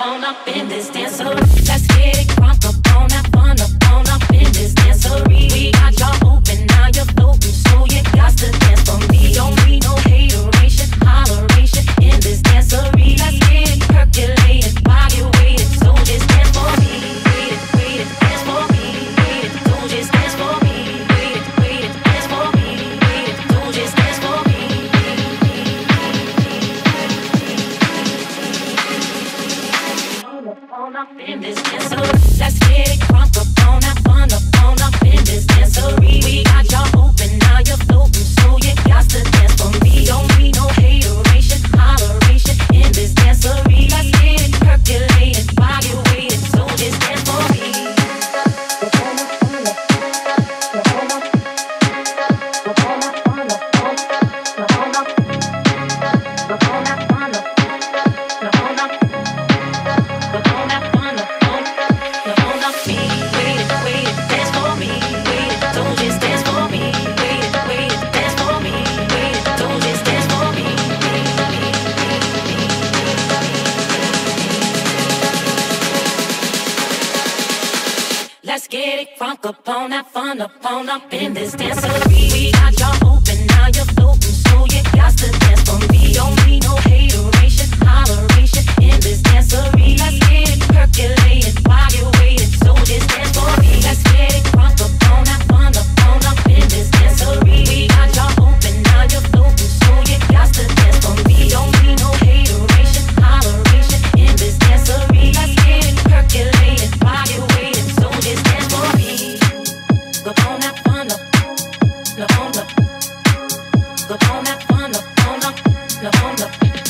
on up in this dance. So let's get it on. all. Let's get it. Let's get it crunk up on, that fun up on, up in this dancery. We got your own. Look on that fun, look on the, look on the.